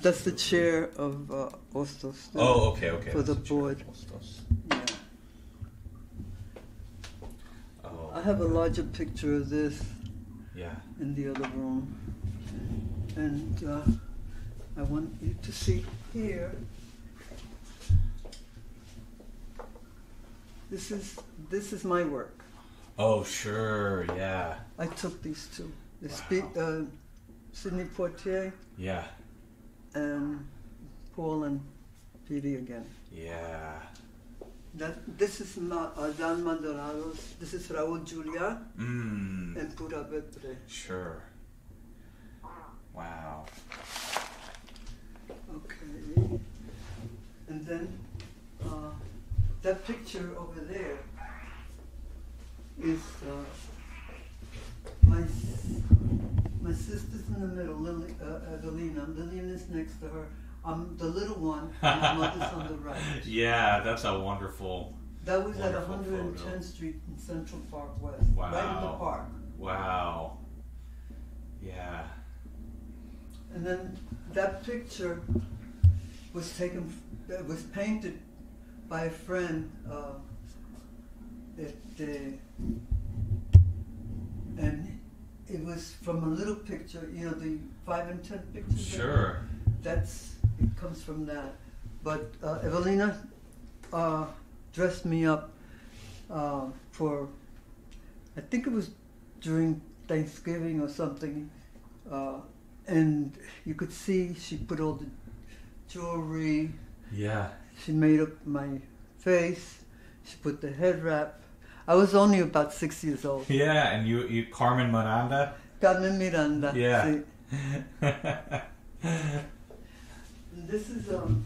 That's the chair of uh, Hostos. Oh, okay. Okay. For the That's chair board. Hostos. Yeah. Oh. I have a larger picture of this Yeah. in the other room. And uh, I want you to see here. This is this is my work. Oh, sure. Yeah. I took these two. The spe- uh, Sidney Poitier Yeah. and Paul and Petey again. Yeah. That, this is Ma- uh, Dan Mandorados. This is Raúl Julia Mmm. and Pura Vetre. Sure. Wow. Okay. And then uh, that picture over there is uh, my my sister's in the middle, Lily, uh, Evelina. Lillian is next to her. I'm the little one. and My mother's on the right. Yeah, that's a wonderful. That was at 110th photo. Street in Central Park West, right in the Wow. park. Wow. Yeah. And then that picture was taken, uh, was painted by a friend uh, at the, and it was from a little picture, you know, the five and ten pictures. Sure. That's, it comes from that. But uh, Evelina uh, dressed me up uh, for, I think it was during Thanksgiving or something. Uh, and you could see she put all the jewelry, Yeah. she made up my face, she put the head wrap. I was only about six years old. Yeah, and you, you Carmen Miranda. Carmen Miranda. Yeah. This is um.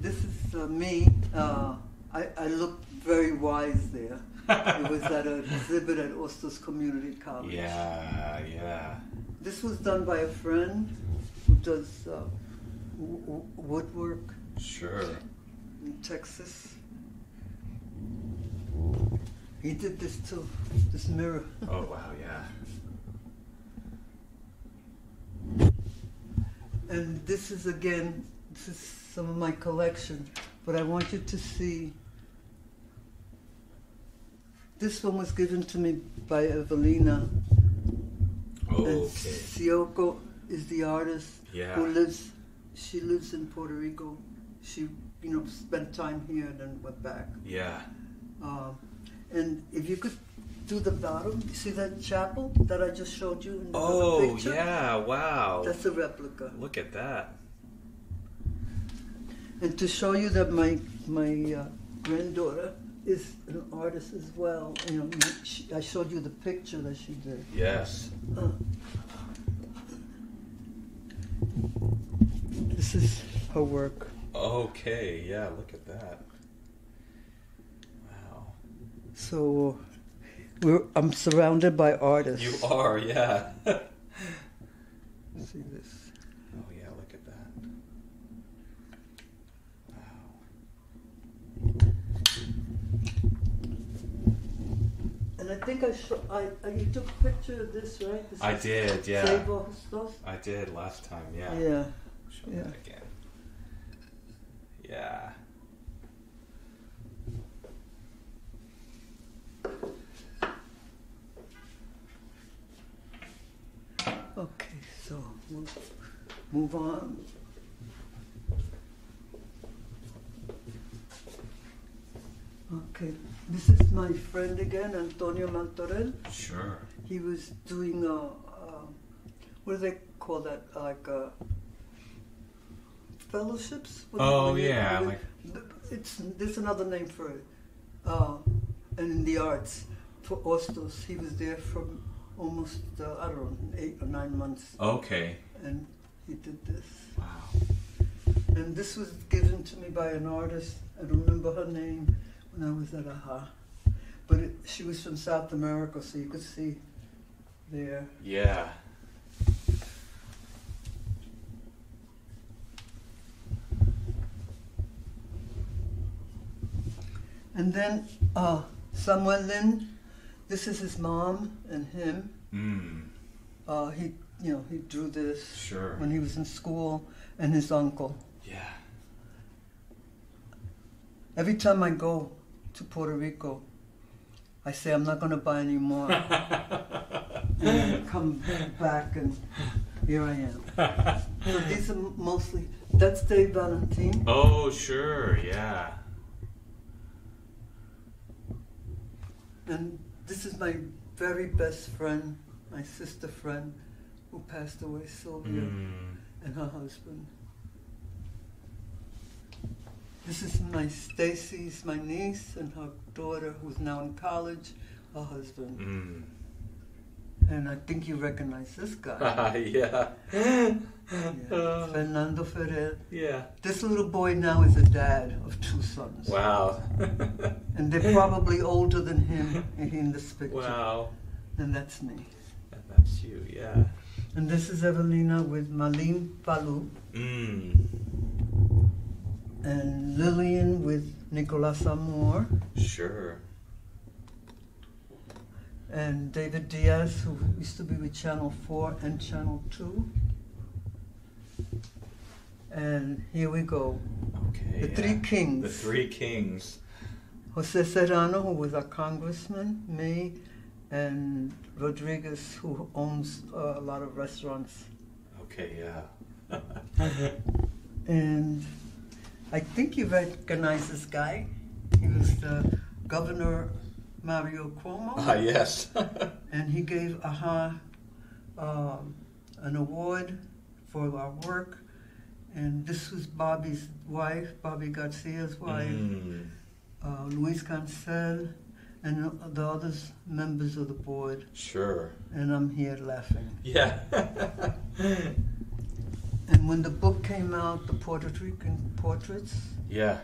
This is uh, me. Uh, I I looked very wise there. It was at an exhibit at Hostos Community College. yeah, yeah. This was done by a friend who does uh, w- w- woodwork Sure. in Texas. He did this too. This mirror. Oh wow, yeah. And this is again, this is some of my collection, but I want you to see. This one was given to me by Evelina. And Okay. Sioko is the artist Yeah. who lives. She lives in Puerto Rico. She, you know, spent time here and then went back. Yeah. Um, and if you could do the bottom, you see that chapel that I just showed you in the Oh picture? yeah! Wow. That's a replica. Look at that. And to show you that my my uh, granddaughter is an artist as well, you know, she, I showed you the picture that she did. Yes. Uh, this is her work. Okay. Yeah. Look at that. Wow. So we're, I'm surrounded by artists. You are. Yeah. See this. yeah. Look at that. Wow. And I think I, show, I, I you took a picture of this, right? This I is did. Yeah. Stuff. I did last time. Yeah. Yeah. Show Yeah. that again. Yeah. Okay, so we'll move on. Okay, this is my friend again, Antonio Martorell. Sure. He was doing a, uh, what do they call that? Like uh, fellowships? What Oh, yeah, like- it's there's another name for it. Uh, and in the arts, for Hostos, he was there for almost uh, I don't know eight or nine months, Okay. and he did this. Wow. And this was given to me by an artist. I don't remember her name when I was at AHA. But it, she was from South America, so you could see there. Yeah. And then uh, Samuel Lind, this is his mom and him. Mm. Uh, he, you know, he drew this Sure. when he was in school, and his uncle. Yeah. Every time I go to Puerto Rico, I say I'm not going to buy any more. and I come back and here I am. So these are mostly, that's Dave Valentine. Oh, sure, yeah. And this is my very best friend, my sister friend, who passed away, Sylvia, Mm. and her husband. This is my Stacy's my niece and her daughter, who's now in college, her husband. Mm. And I think you recognize this guy. yeah. Yeah. Uh, Fernando Ferrer. yeah. This little boy now is a dad of two sons. Wow. And they're probably older than him in this picture. wow. And that's me. And that's you, yeah. And this is Evelina with Malin Palu. Mm. And Lillian with Nicholasa Mohr Sure. and David Diaz, who used to be with Channel 4 and Channel 2. And here we go. Okay. The yeah. Three Kings. The Three Kings. Jose Serrano, who was a congressman, me, and Rodriguez, who owns uh, a lot of restaurants. Okay, yeah. And I think you recognize this guy. He was the Governor Mario Cuomo, ah, yes. and he gave AHA um, an award for our work. And this was Bobby's wife, Bobby Garcia's wife, Mm. uh, Luis Cancel, and the others members of the board. Sure. And I'm here laughing. Yeah. And when the book came out, the Rican portraits, yeah.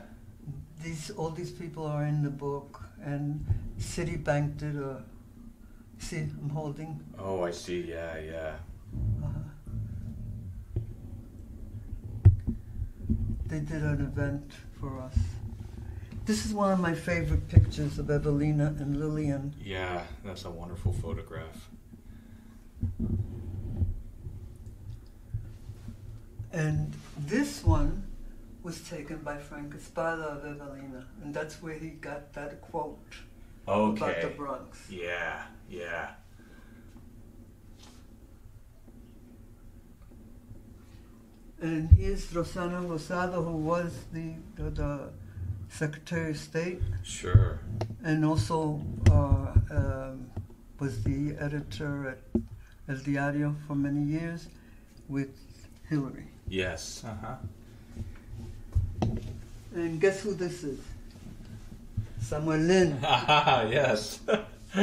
these all these people are in the book. And Citibank did a. See, I'm holding. Oh, I see. Yeah, yeah. Uh, they did an event for us. This is one of my favorite pictures of Evelina and Lillian. Yeah, that's a wonderful photograph. And this one was taken by Frank Espada of Evelina. And that's where he got that quote about the Bronx. Yeah, yeah. And here's Rossana Rosado, who was the, the, the Secretary of State Sure. and also uh, um, was the editor at El Diario for many years with Hillary. Yes. Uh huh. And guess who this is? Samuel Lind. yes.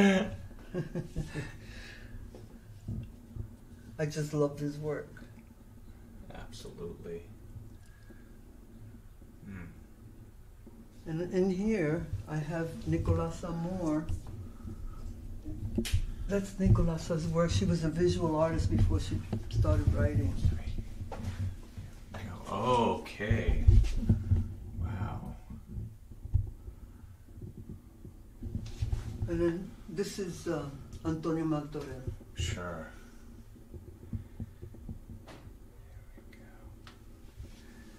I just loved his work. Absolutely. Mm. And in here, I have Nicholasa Mohr. That's Nicholasa's work. She was a visual artist before she started writing. Okay. Wow. And then this is uh, Antonio Martorell. Sure.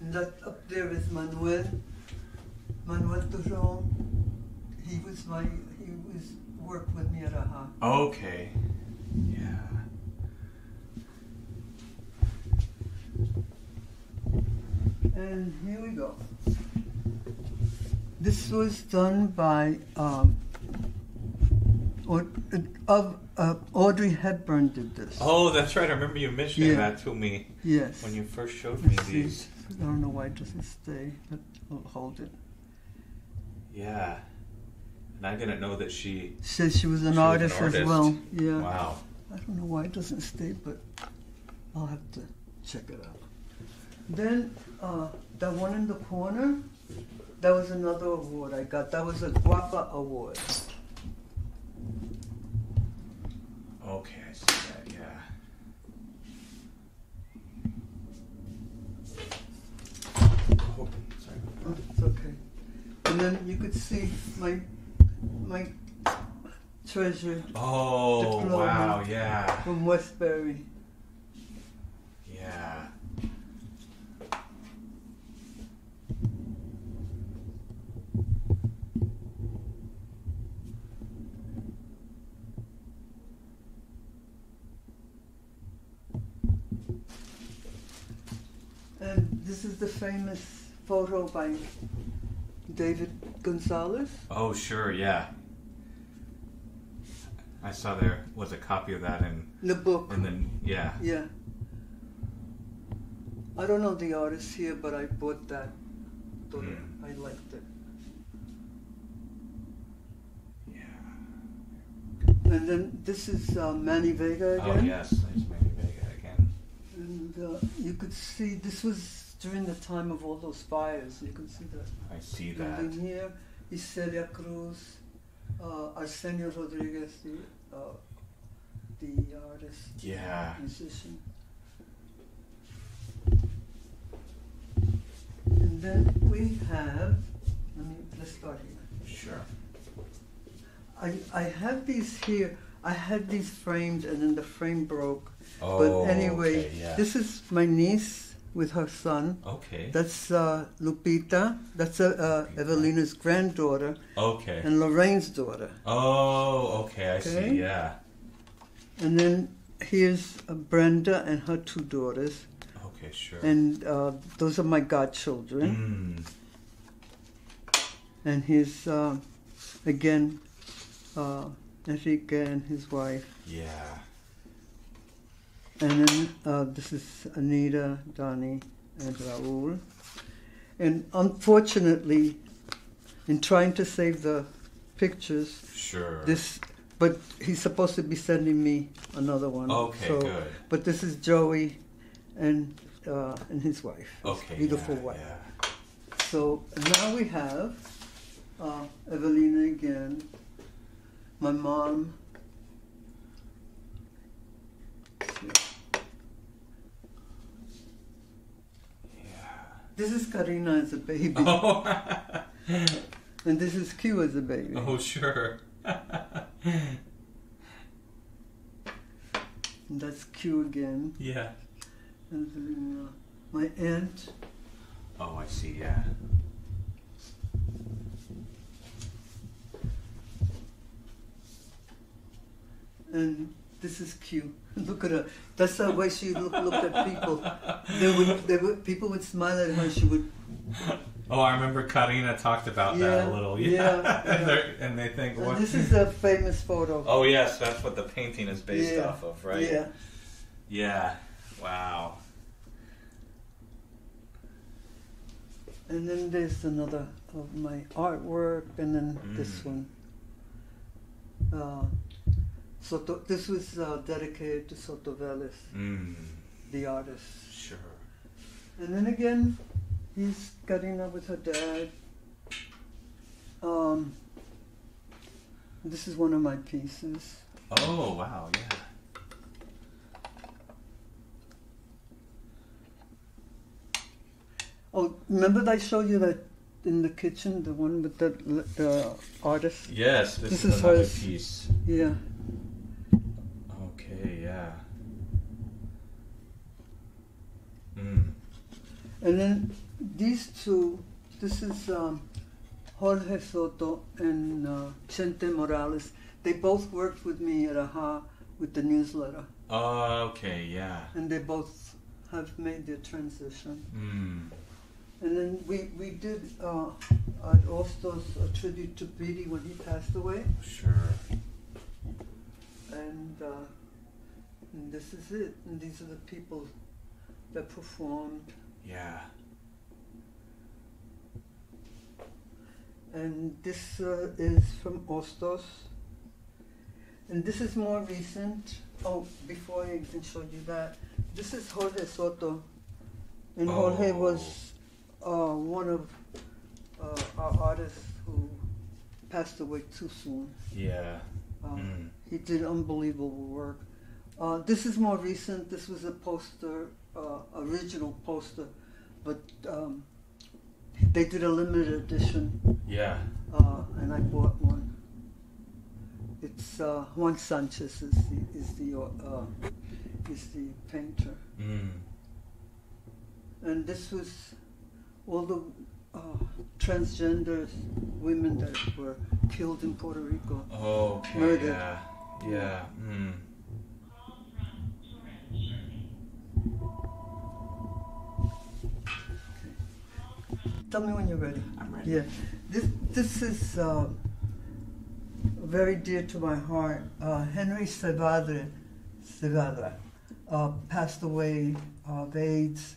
And that up there is Manuel. Manuel Tujon. He was my, he was worked with me at AHA. Okay. Yeah. And here we go. This was done by um, Aud- of uh, Audrey Hepburn did this. Oh, that's right. I remember you mentioning Yeah. that to me yes. when you first showed me see. these. I don't know why it doesn't stay, but I'll hold it. Yeah. And I didn't know that she. Says she was an, She was an artist, as well. Yeah. Wow. I don't know why it doesn't stay, but I'll have to check it out. Then uh, that one in the corner, that was another award I got. That was a Guapa Award. Okay, I see that. Yeah. Oh, sorry. Oh, it's okay. And then you could see my my treasure Oh, wow. Yeah. from Westbury. Yeah. The famous photo by David Gonzalez. Oh, sure, yeah. I saw there was a copy of that in, The book. in the yeah. Yeah. I don't know the artist here, but I bought that. Mm. I liked it. Yeah. And then this is uh, Manny Vega again. Oh yes, there's Manny Vega again. And uh, you could see this was during the time of all those fires. You can see that I see that. building here. Is Celia Cruz, uh, Arsenio Rodriguez, the uh, the artist, Yeah. musician. And then we have. Let me let's start here. Sure. I I have these here. I had these framed, and then the frame broke. Oh. But anyway, okay, yeah. this is my niece with her son. Okay. That's uh, Lupita. That's uh, uh, Evelina's granddaughter okay. and Lorraine's daughter. Oh, okay. I Okay. see. Yeah. And then here's uh, Brenda and her two daughters. Okay. Sure. And uh, those are my godchildren. Mm. And here's, uh, again, uh, Enrique and his wife. Yeah. And then uh, this is Anita, Donnie, and Raul. And unfortunately, in trying to save the pictures, Sure. this, but he's supposed to be sending me another one. Okay. So, good. But this is Joey and uh, and his wife. Okay. beautiful yeah, wife. Yeah. So now we have uh, Evelina again, my mom. This is Karina as a baby, Oh. and this is Q as a baby. oh, sure. And that's Q again. yeah. Evelina, my aunt. Oh, I see. Yeah. And this is Q. Look at her. That's the way she look, looked at people. They would, they would, people would smile at her. She would Oh, I remember Karina talked about that a little. yeah, and, yeah. they're- and they think, what? this is a famous photo. Oh, yes, that's what the painting is based Yeah, off of, right? Yeah. Yeah. Wow. And then there's another of my artwork, and then this Mm. one. Uh, Soto, this was uh, dedicated to Soto Vélez, Mm. the artist. Sure. And then again, he's Karina with her dad. Um, this is one of my pieces. Oh, wow. Yeah. Oh, remember I showed you that in the kitchen, the one with the the artist? Yes, this, This is, is another piece. Yeah. Okay, yeah. Mm. And then these two, this is um, Jorge Soto and uh, Chente Morales. They both worked with me at AHA with the newsletter, Oh, okay, yeah. and they both have made their transition. Mm. And then we, we did uh, at Hostos a tribute to Petey when he passed away, Sure. and, uh, and this is it. And these are the people that performed. Yeah. And this uh, is from Hostos. And this is more recent. Oh, before I even showed you that, this is Jorge Soto. And Jorge Oh. was uh, one of uh, our artists who passed away too soon. Yeah. Uh, Mm. He did unbelievable work. Uh, this is more recent. This was a poster, uh, original poster, but um, they did a limited edition Yeah. uh, and I bought one. It's uh, Juan Sanchez is the is the uh, is the painter, Mm. and this was all the uh, transgender women that were killed in Puerto Rico. Oh, Okay, Murdered. yeah. Yeah. Mm. Tell me when you're ready. I'm ready. Yeah, this this is uh, very dear to my heart. Uh, Henry Sevadra, Sevadra uh, passed away of AIDS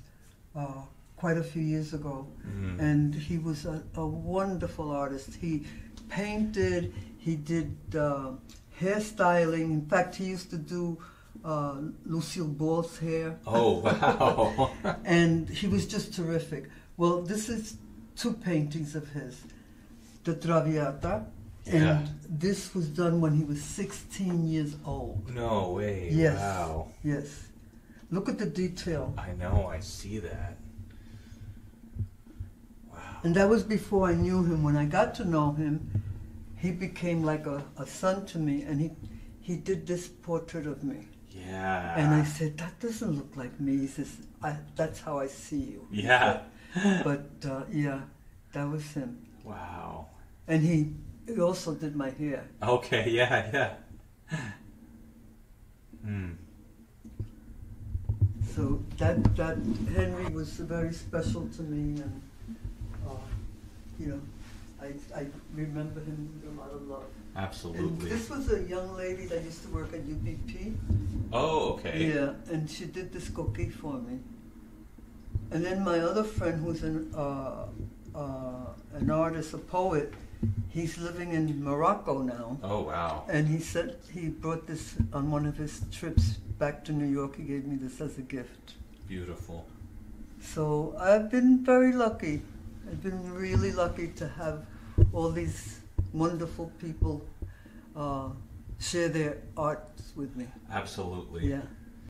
uh, quite a few years ago, Mhm. and he was a, a wonderful artist. He painted, he did uh, hairstyling. In fact, he used to do uh, Lucille Ball's hair Oh wow. and he was just terrific. Well, this is two paintings of his, the Traviata, Yeah. and this was done when he was 16 years old. no way. Yes. Wow. Yes, look at the detail, I know. I see that. Wow. and that was before I knew him. When I got to know him, he became like a, a son to me, and he he did this portrait of me, Yeah. and I said, "That doesn't look like me." He says, "That's how I see you." Yeah. But uh, yeah, that was him, Wow. and he, he also did my hair. Okay. Yeah. Yeah. Hmm. So that that Henry was very special to me, and uh, you know, I I remember him with a lot of love. And Absolutely. this was a young lady that used to work at UBP. Oh. Okay. Yeah, and she did this cookie for me. And then my other friend, who's an uh, uh, an artist, a poet, he's living in Morocco now. Oh wow. And he said he brought this on one of his trips back to New York. He gave me this as a gift. Beautiful. So I've been very lucky. I've been really lucky to have all these wonderful people uh, share their arts with me. Absolutely. Yeah.